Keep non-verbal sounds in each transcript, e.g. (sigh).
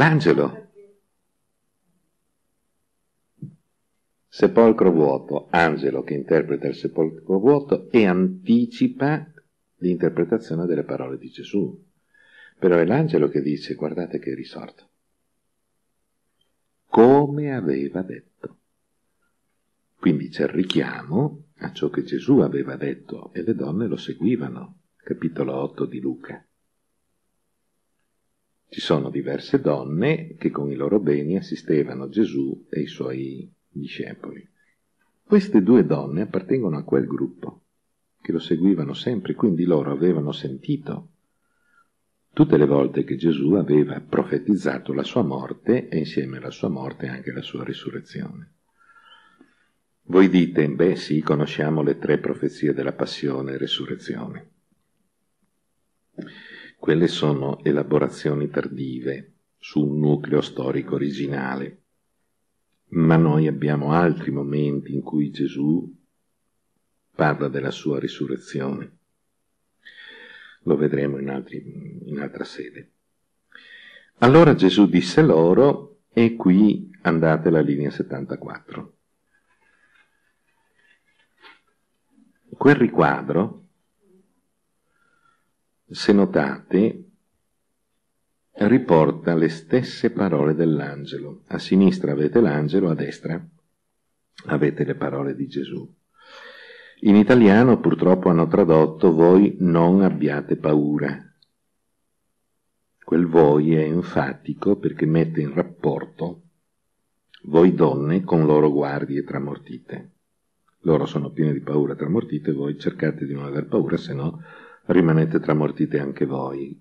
L'angelo. Sepolcro vuoto, angelo che interpreta il sepolcro vuoto e anticipa l'interpretazione delle parole di Gesù. Però è l'angelo che dice, guardate che è risorto. Come aveva detto. Quindi c'è il richiamo a ciò che Gesù aveva detto e le donne lo seguivano. Capitolo 8 di Luca. Ci sono diverse donne che con i loro beni assistevano Gesù e i suoi discepoli. Queste due donne appartengono a quel gruppo, che lo seguivano sempre, quindi loro avevano sentito tutte le volte che Gesù aveva profetizzato la sua morte e insieme alla sua morte anche la sua risurrezione. Voi dite, beh sì, conosciamo le tre profezie della passione e resurrezione. Quelle sono elaborazioni tardive su un nucleo storico originale, ma noi abbiamo altri momenti in cui Gesù parla della sua risurrezione. Lo vedremo in, altri, in altra sede. Allora Gesù disse loro, e qui andate alla linea 74. Quel riquadro se notate, riporta le stesse parole dell'angelo. A sinistra avete l'angelo, a destra avete le parole di Gesù. In italiano purtroppo hanno tradotto voi non abbiate paura. Quel voi è enfatico perché mette in rapporto voi donne con loro guardie tramortite. Loro sono piene di paura tramortite, voi cercate di non aver paura, se no rimanete tramortite anche voi.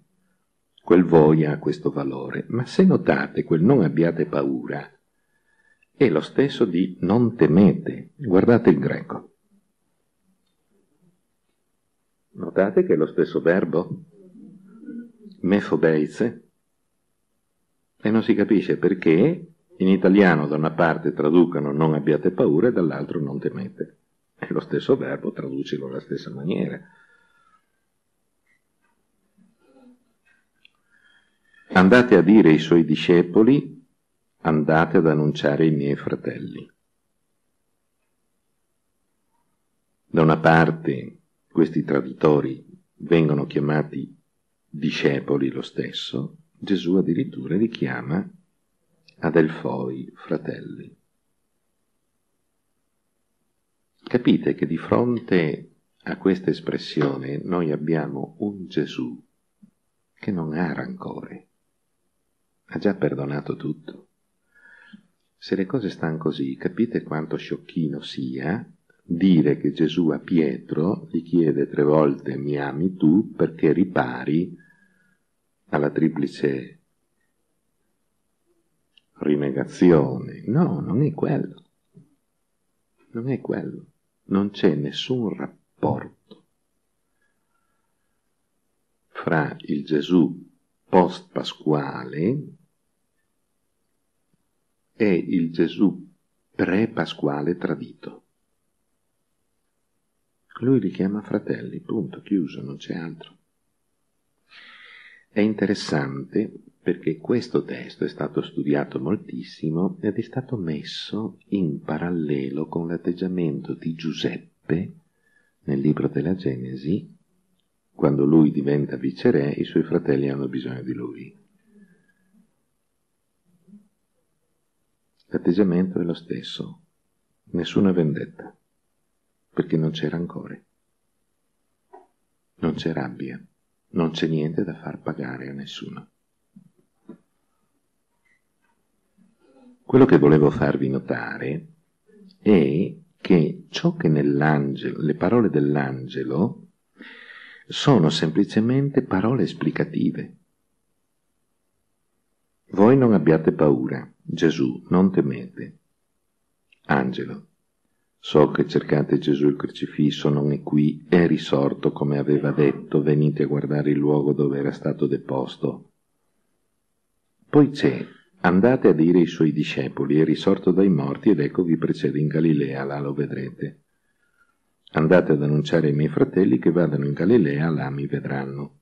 Quel voi ha questo valore, ma se notate quel non abbiate paura, è lo stesso di non temete. Guardate il greco. Notate che è lo stesso verbo? Mefobeize. E non si capisce perché in italiano da una parte traducono non abbiate paura e dall'altro non temete. È lo stesso verbo, traducilo alla stessa maniera. Andate a dire ai suoi discepoli, andate ad annunciare ai miei fratelli. Da una parte questi traditori vengono chiamati discepoli lo stesso, Gesù addirittura li chiama adelfoi, fratelli. Capite che di fronte a questa espressione noi abbiamo un Gesù che non ha rancore ha già perdonato tutto. Se le cose stanno così, capite quanto sciocchino sia dire che Gesù a Pietro gli chiede tre volte mi ami tu perché ripari alla triplice rinegazione. No, non è quello. Non è quello. Non c'è nessun rapporto fra il Gesù post-pasquale è il Gesù pre-pasquale tradito. Lui li chiama fratelli, punto, chiuso, non c'è altro. È interessante perché questo testo è stato studiato moltissimo ed è stato messo in parallelo con l'atteggiamento di Giuseppe nel libro della Genesi, quando lui diventa viceré, i suoi fratelli hanno bisogno di lui. L'atteggiamento è lo stesso, nessuna vendetta, perché non c'è rancore, non c'è rabbia, non c'è niente da far pagare a nessuno. Quello che volevo farvi notare è che ciò che nell'angelo, le parole dell'angelo, sono semplicemente parole esplicative. Voi non abbiate paura, Gesù, non temete. Angelo, so che cercate Gesù il crocifisso, non è qui, è risorto come aveva detto, venite a guardare il luogo dove era stato deposto. Poi c'è, andate a dire ai suoi discepoli, è risorto dai morti ed ecco vi precede in Galilea, là lo vedrete. Andate ad annunciare ai miei fratelli che vadano in Galilea, là mi vedranno.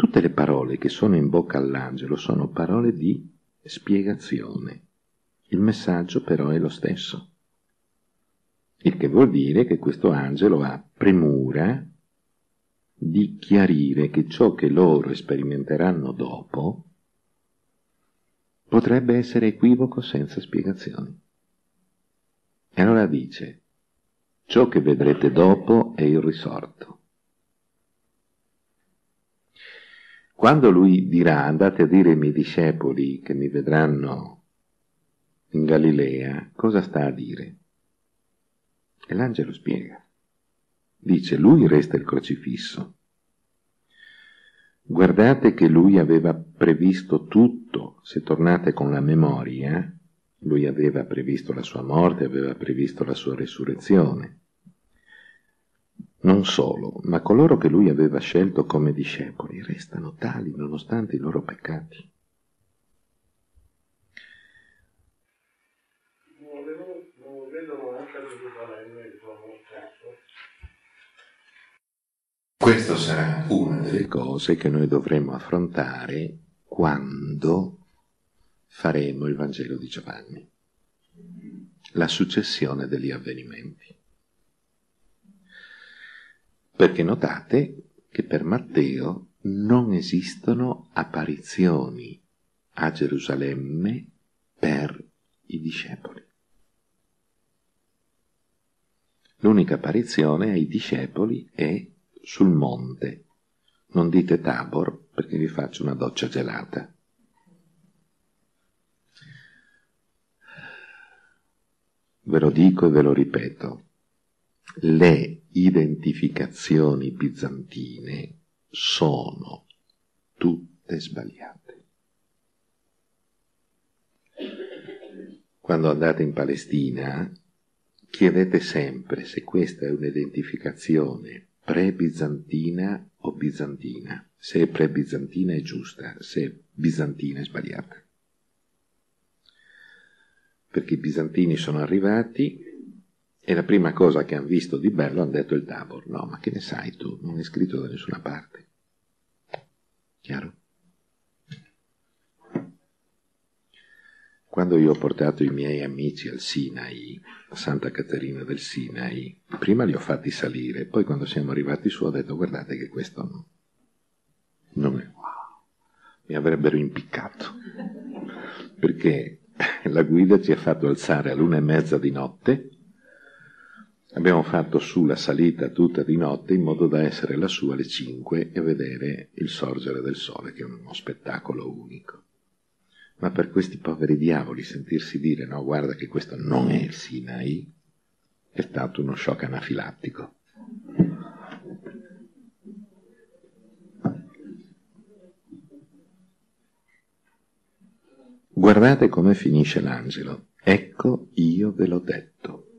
Tutte le parole che sono in bocca all'angelo sono parole di spiegazione. Il messaggio però è lo stesso. Il che vuol dire che questo angelo ha premura di chiarire che ciò che loro sperimenteranno dopo potrebbe essere equivoco senza spiegazioni. E allora dice, ciò che vedrete dopo è il risorto. Quando lui dirà andate a dire ai miei discepoli che mi vedranno in Galilea, cosa sta a dire? E l'angelo spiega. Dice, lui resta il crocifisso. Guardate che lui aveva previsto tutto, se tornate con la memoria, lui aveva previsto la sua morte, aveva previsto la sua risurrezione. Non solo, ma coloro che lui aveva scelto come discepoli restano tali nonostante i loro peccati. Questa sarà una delle cose che noi dovremo affrontare quando faremo il Vangelo di Giovanni, la successione degli avvenimenti. Perché notate che per Matteo non esistono apparizioni a Gerusalemme per i discepoli. L'unica apparizione ai discepoli è sul monte. Non dite Tabor perché vi faccio una doccia gelata. Ve lo dico e ve lo ripeto le identificazioni bizantine sono tutte sbagliate. Quando andate in Palestina, chiedete sempre se questa è un'identificazione pre-bizantina o bizantina. Se è pre-bizantina è giusta, se è bizantina è sbagliata. Perché i bizantini sono arrivati e la prima cosa che hanno visto di bello hanno detto il Tabor. No, ma che ne sai tu? Non è scritto da nessuna parte. Chiaro? Quando io ho portato i miei amici al Sinai, a Santa Caterina del Sinai, prima li ho fatti salire, poi quando siamo arrivati su ho detto guardate che questo no, non è wow, mi avrebbero impiccato, perché (laughs) la guida ci ha fatto alzare all'una e mezza di notte Abbiamo fatto su la salita tutta di notte in modo da essere lassù alle 5 e vedere il sorgere del sole, che è uno spettacolo unico. Ma per questi poveri diavoli sentirsi dire no, guarda che questo non è il Sinai, è stato uno shock anafilattico. Guardate come finisce l'angelo. Ecco, io ve l'ho detto.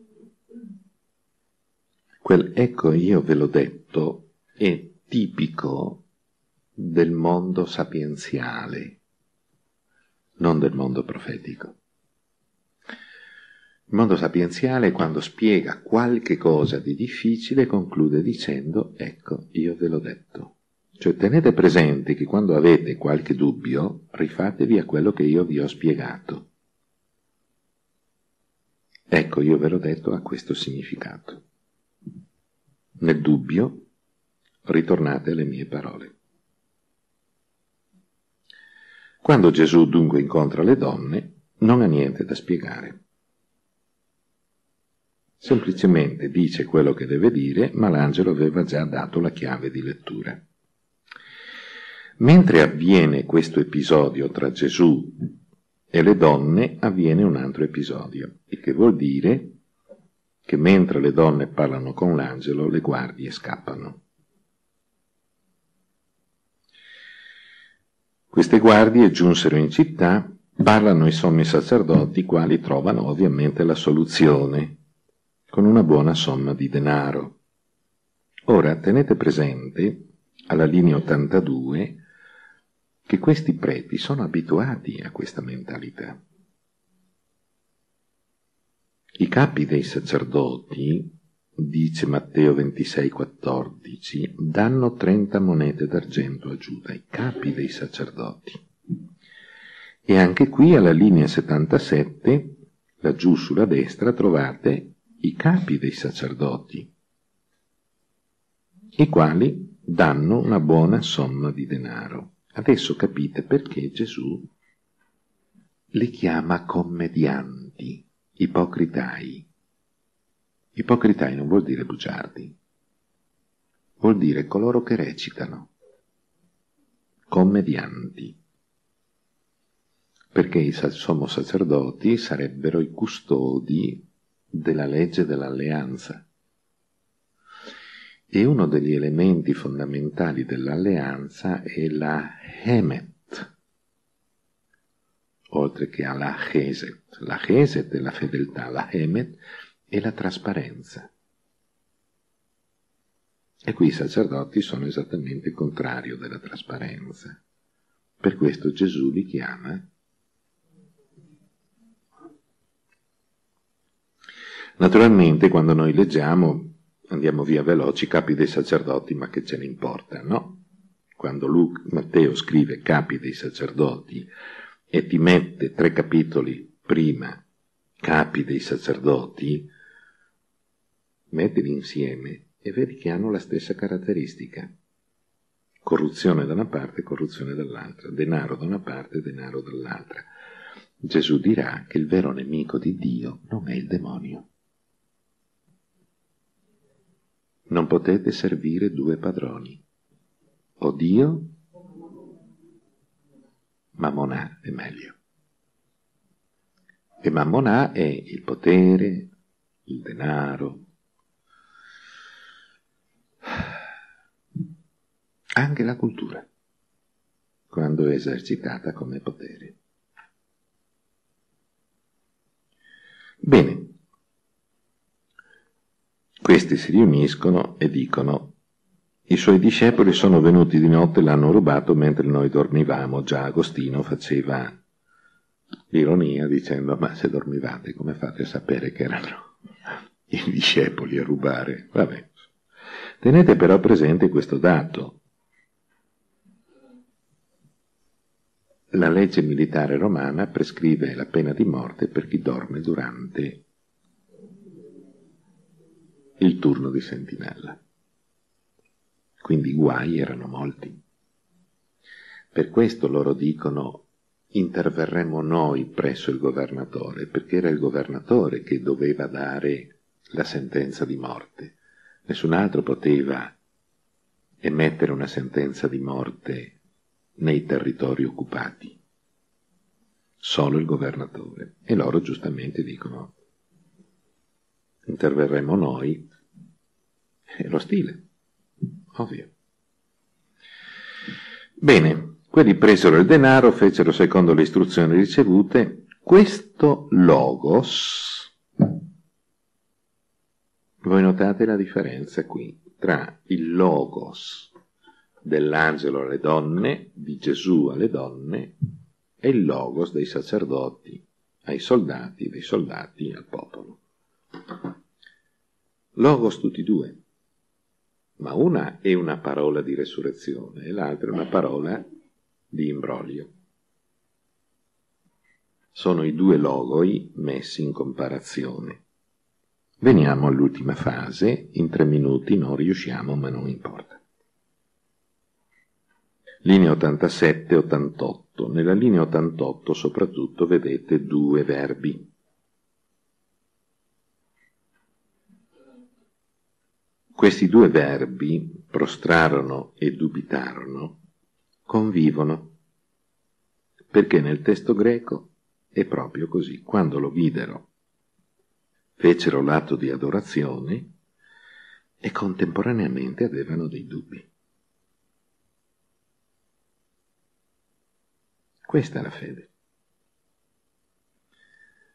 Quel ecco io ve l'ho detto è tipico del mondo sapienziale, non del mondo profetico. Il mondo sapienziale quando spiega qualche cosa di difficile conclude dicendo ecco io ve l'ho detto. Cioè tenete presente che quando avete qualche dubbio rifatevi a quello che io vi ho spiegato. Ecco io ve l'ho detto a questo significato. Nel dubbio, ritornate alle mie parole. Quando Gesù dunque incontra le donne, non ha niente da spiegare. Semplicemente dice quello che deve dire, ma l'angelo aveva già dato la chiave di lettura. Mentre avviene questo episodio tra Gesù e le donne, avviene un altro episodio, il che vuol dire che mentre le donne parlano con l'angelo, le guardie scappano. Queste guardie giunsero in città, parlano i sommi sacerdoti, quali trovano ovviamente la soluzione, con una buona somma di denaro. Ora tenete presente, alla linea 82, che questi preti sono abituati a questa mentalità. I capi dei sacerdoti dice Matteo 26, 14, danno 30 monete d'argento a Giuda, i capi dei sacerdoti. E anche qui alla linea 77, laggiù sulla destra, trovate i capi dei sacerdoti, i quali danno una buona somma di denaro. Adesso capite perché Gesù li chiama commedianti, ipocritai. Ipocritai non vuol dire bugiardi, vuol dire coloro che recitano, commedianti, perché i sommo sacerdoti sarebbero i custodi della legge dell'alleanza. E uno degli elementi fondamentali dell'alleanza è la Hemet, oltre che alla Cheset. La Cheset è la fedeltà, la Hemet è la trasparenza. E qui i sacerdoti sono esattamente il contrario della trasparenza. Per questo Gesù li chiama Naturalmente quando noi leggiamo andiamo via veloci, capi dei sacerdoti, ma che ce ne importa, no? Quando Luke, Matteo scrive capi dei sacerdoti e ti mette tre capitoli prima capi dei sacerdoti, mettili insieme e vedi che hanno la stessa caratteristica. Corruzione da una parte, corruzione dall'altra, denaro da una parte, denaro dall'altra. Gesù dirà che il vero nemico di Dio non è il demonio. Non potete servire due padroni, o Dio, Mammonà è meglio. E Mammonà è il potere, il denaro, anche la cultura, quando è esercitata come potere. Bene, questi si riuniscono e dicono i suoi discepoli sono venuti di notte e l'hanno rubato mentre noi dormivamo. Già Agostino faceva ironia dicendo ma se dormivate come fate a sapere che erano (laughs) i discepoli a rubare? Vabbè. Tenete però presente questo dato. La legge militare romana prescrive la pena di morte per chi dorme durante il turno di sentinella. Quindi i guai erano molti. Per questo loro dicono interverremo noi presso il governatore, perché era il governatore che doveva dare la sentenza di morte. Nessun altro poteva emettere una sentenza di morte nei territori occupati. Solo il governatore. E loro giustamente dicono, interverremo noi. È lo stile, ovvio. Bene, quelli presero il denaro, fecero secondo le istruzioni ricevute. Questo logos, voi notate la differenza qui tra il logos dell'angelo alle donne, di Gesù alle donne, e il logos dei sacerdoti ai soldati, dei soldati al popolo. Logos tutti e due, ma una è una parola di resurrezione e l'altra è una parola di imbroglio. Sono i due logoi messi in comparazione. Veniamo all'ultima fase, in tre minuti non riusciamo, ma non importa. Linea 87-88. Nella linea 88 soprattutto vedete due verbi. Questi due verbi, prostrarono e dubitarono, convivono, perché nel testo greco è proprio così. Quando lo videro, fecero l'atto di adorazione e contemporaneamente avevano dei dubbi. Questa è la fede.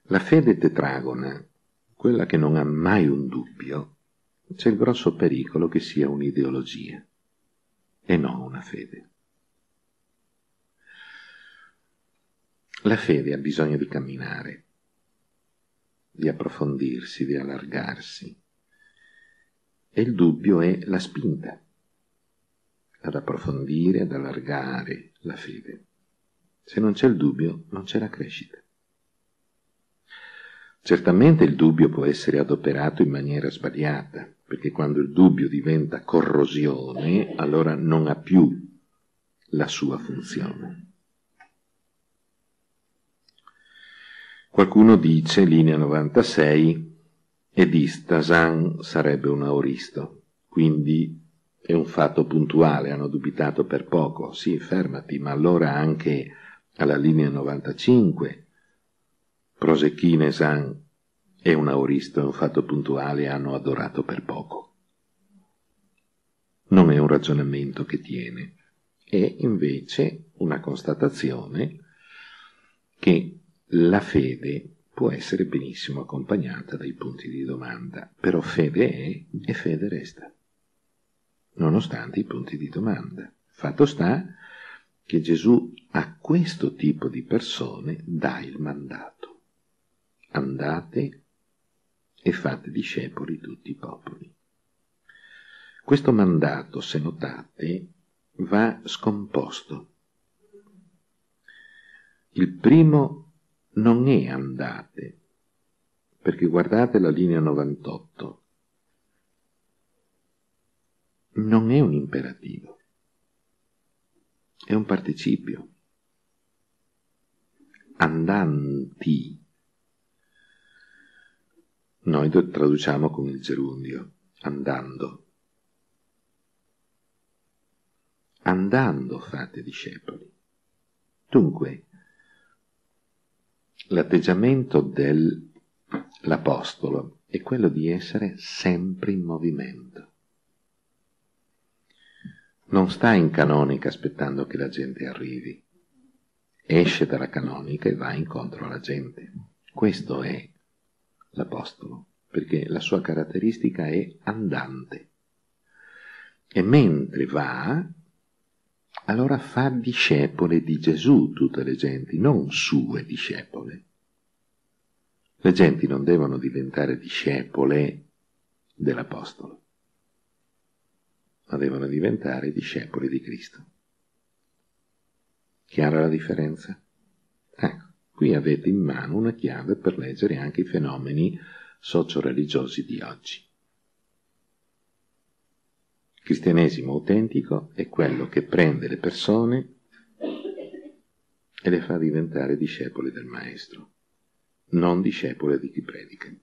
La fede tetragona, quella che non ha mai un dubbio, c'è il grosso pericolo che sia un'ideologia e non una fede. La fede ha bisogno di camminare, di approfondirsi, di allargarsi. e il dubbio è la spinta ad approfondire, ad allargare la fede. Se non c'è il dubbio, non c'è la crescita. Certamente il dubbio può essere adoperato in maniera sbagliata, perché quando il dubbio diventa corrosione, allora non ha più la sua funzione. Qualcuno dice, linea 96, Edistasan sarebbe un auristo, quindi è un fatto puntuale, hanno dubitato per poco. Sì, fermati, ma allora anche alla linea 95 Prosecchinesan e un auristo un fatto puntuale hanno adorato per poco. Non è un ragionamento che tiene, è invece una constatazione che la fede può essere benissimo accompagnata dai punti di domanda, però fede è e fede resta, nonostante i punti di domanda. Fatto sta che Gesù a questo tipo di persone dà il mandato. Andate e fate discepoli tutti i popoli. Questo mandato, se notate, va scomposto. Il primo non è andate, perché guardate la linea 98, non è un imperativo, è un participio. Andanti. Noi traduciamo con il gerundio, andando. Andando fate discepoli. Dunque, l'atteggiamento dell'Apostolo è quello di essere sempre in movimento. Non sta in canonica aspettando che la gente arrivi. Esce dalla canonica e va incontro alla gente. Questo è l'Apostolo, perché la sua caratteristica è andante. E mentre va, allora fa discepole di Gesù tutte le genti, non sue discepole. Le genti non devono diventare discepole dell'Apostolo, ma devono diventare discepoli di Cristo. Chiara la differenza? Ecco, qui avete in mano una chiave per leggere anche i fenomeni socio-religiosi di oggi cristianesimo autentico è quello che prende le persone e le fa diventare discepoli del Maestro, non discepoli di chi predica.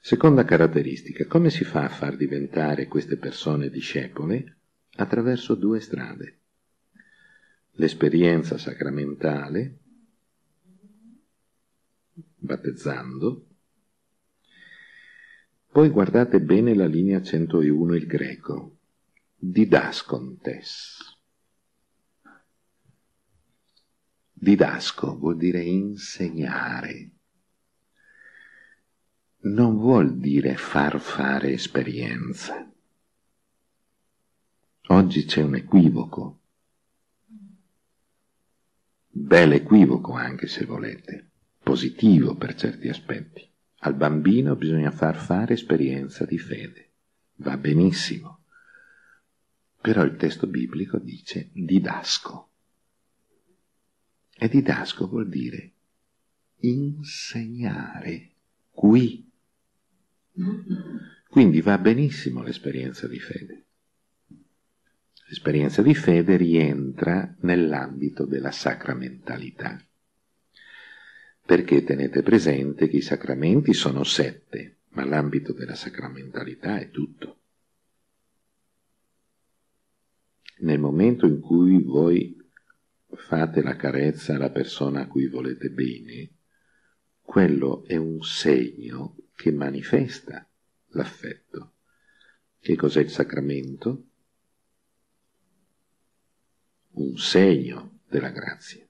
Seconda caratteristica, come si fa a far diventare queste persone discepole? Attraverso due strade. L'esperienza sacramentale, battezzando, poi guardate bene la linea 101, il greco. Didascontes. Didasco vuol dire insegnare. Non vuol dire far fare esperienza. Oggi c'è un equivoco. Bel equivoco anche se volete, positivo per certi aspetti. Al bambino bisogna far fare esperienza di fede. Va benissimo. Però il testo biblico dice didasco. E didasco vuol dire insegnare qui. Quindi va benissimo l'esperienza di fede. L'esperienza di fede rientra nell'ambito della sacramentalità perché tenete presente che i sacramenti sono sette, ma l'ambito della sacramentalità è tutto. Nel momento in cui voi fate la carezza alla persona a cui volete bene, quello è un segno che manifesta l'affetto. Che cos'è il sacramento? un segno della grazia.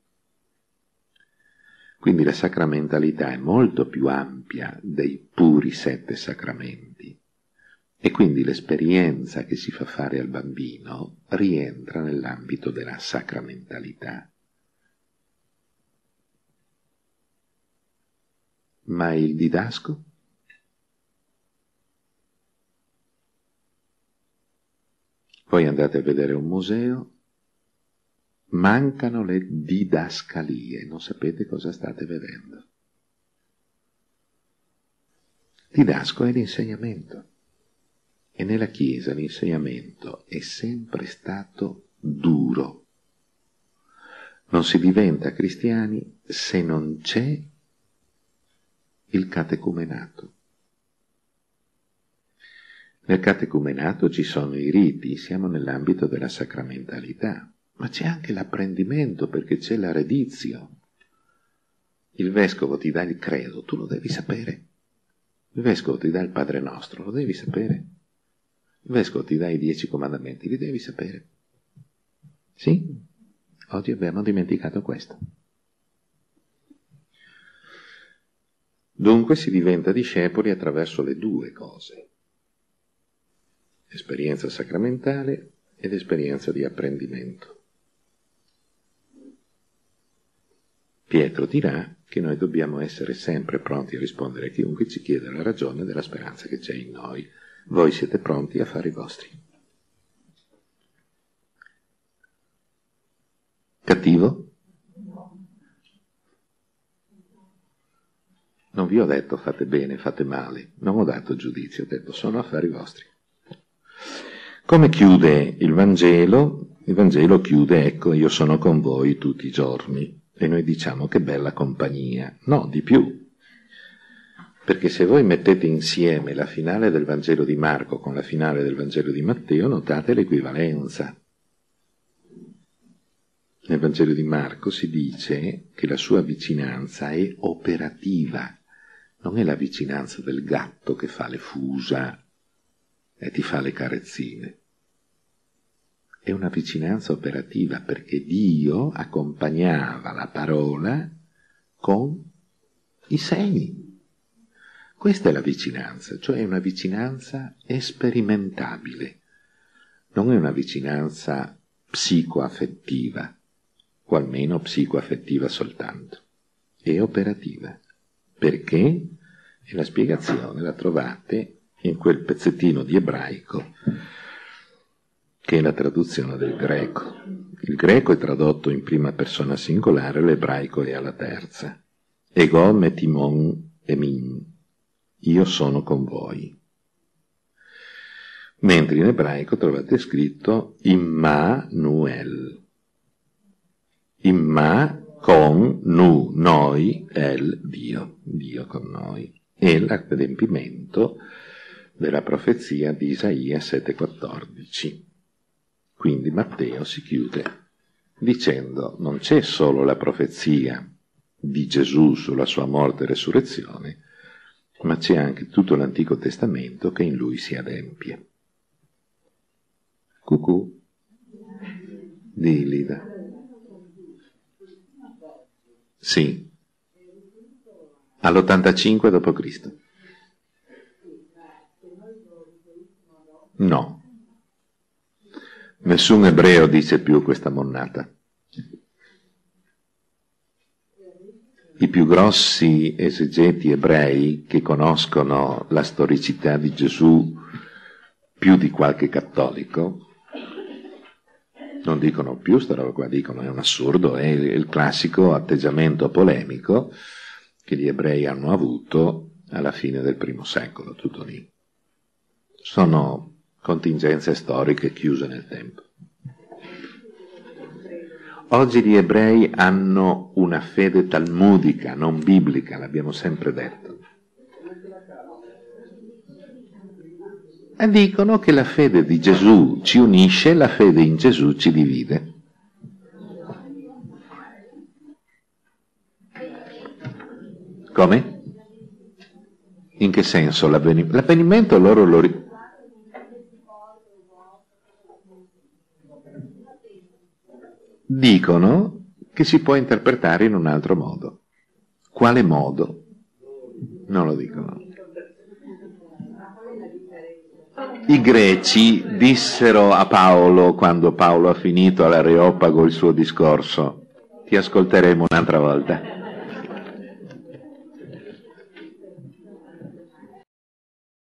Quindi la sacramentalità è molto più ampia dei puri sette sacramenti e quindi l'esperienza che si fa fare al bambino rientra nell'ambito della sacramentalità. Ma il didasco? Poi andate a vedere un museo mancano le didascalie, non sapete cosa state vedendo. Didasco è l'insegnamento. E nella Chiesa l'insegnamento è sempre stato duro. Non si diventa cristiani se non c'è il catecumenato. Nel catecumenato ci sono i riti, siamo nell'ambito della sacramentalità, ma c'è anche l'apprendimento perché c'è la redizio. Il vescovo ti dà il credo, tu lo devi sapere. Il vescovo ti dà il Padre nostro, lo devi sapere. Il vescovo ti dà i dieci comandamenti, li devi sapere. Sì, oggi abbiamo dimenticato questo. Dunque si diventa discepoli attraverso le due cose, esperienza sacramentale ed esperienza di apprendimento. Pietro dirà che noi dobbiamo essere sempre pronti a rispondere a chiunque ci chieda la ragione della speranza che c'è in noi. Voi siete pronti a fare i vostri. Cattivo? Non vi ho detto fate bene, fate male, non ho dato giudizio, ho detto sono affari vostri. Come chiude il Vangelo? Il Vangelo chiude, ecco, io sono con voi tutti i giorni. E noi diciamo che bella compagnia. No, di più. Perché se voi mettete insieme la finale del Vangelo di Marco con la finale del Vangelo di Matteo, notate l'equivalenza. Nel Vangelo di Marco si dice che la sua vicinanza è operativa, non è la vicinanza del gatto che fa le fusa e ti fa le carezzine è una vicinanza operativa perché Dio accompagnava la parola con i segni. Questa è la vicinanza, cioè è una vicinanza sperimentabile, non è una vicinanza psicoaffettiva, o almeno psicoaffettiva soltanto, è operativa. Perché? E la spiegazione la trovate in quel pezzettino di ebraico che è la traduzione del greco. Il greco è tradotto in prima persona singolare, l'ebraico è alla terza. Ego metimon emin, io sono con voi. Mentre in ebraico trovate scritto Immanuel. Imma con nu, noi, el, Dio, Dio con noi. È l'adempimento della profezia di Isaia 7,14. Quindi Matteo si chiude dicendo non c'è solo la profezia di Gesù sulla sua morte e resurrezione, ma c'è anche tutto l'Antico Testamento che in lui si adempie. Cucù, di Lida. Sì, all'85 d.C. No. Nessun ebreo dice più questa monnata. I più grossi esegeti ebrei che conoscono la storicità di Gesù più di qualche cattolico non dicono più sta roba qua, dicono è un assurdo, è il classico atteggiamento polemico che gli ebrei hanno avuto alla fine del primo secolo, tutto lì. Sono contingenze storiche chiuse nel tempo. Oggi gli ebrei hanno una fede talmudica, non biblica, l'abbiamo sempre detto. E dicono che la fede di Gesù ci unisce, la fede in Gesù ci divide. Come? In che senso l'avvenimento? L'avvenimento loro lo, dicono che si può interpretare in un altro modo. Quale modo? Non lo dicono. I greci dissero a Paolo, quando Paolo ha finito all'Areopago il suo discorso, ti ascolteremo un'altra volta.